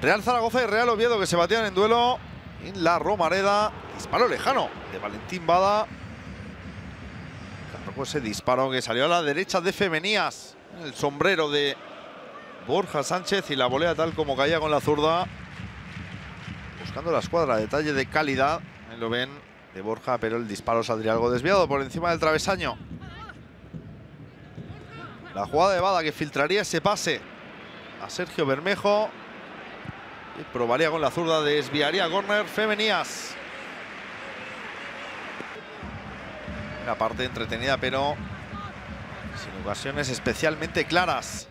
Real Zaragoza y Real Oviedo que se batían en duelo en la Romareda. Disparo lejano de Valentín Bada. Cargó ese disparo que salió a la derecha de Femenías. El sombrero de Borja Sánchez y la volea tal como caía con la zurda. Buscando la escuadra, detalle de calidad. Ahí lo ven de Borja, pero el disparo saldría algo desviado por encima del travesaño. La jugada de Bada que filtraría ese pase a Sergio Bermejo. Probaría con la zurda, desviaría corner Femenías. Una parte entretenida, pero sin ocasiones especialmente claras.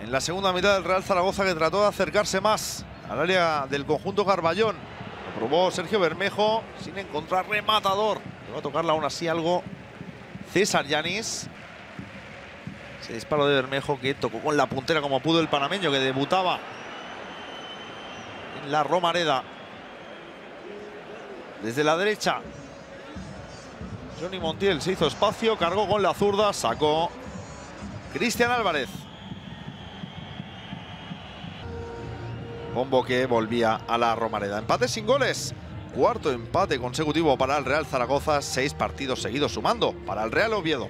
En la segunda mitad del Real Zaragoza que trató de acercarse más al área del conjunto Carballón. Lo probó Sergio Bermejo sin encontrar rematador. Le va a tocarla aún así algo César Yanis. Ese disparo de Bermejo que tocó con la puntera como pudo el panameño que debutaba la Romareda. Desde la derecha. Johnny Montiel se hizo espacio, cargó con la zurda, sacó Cristian Álvarez. Bombo que volvía a la Romareda. Empate sin goles. Cuarto empate consecutivo para el Real Zaragoza. Seis partidos seguidos sumando para el Real Oviedo.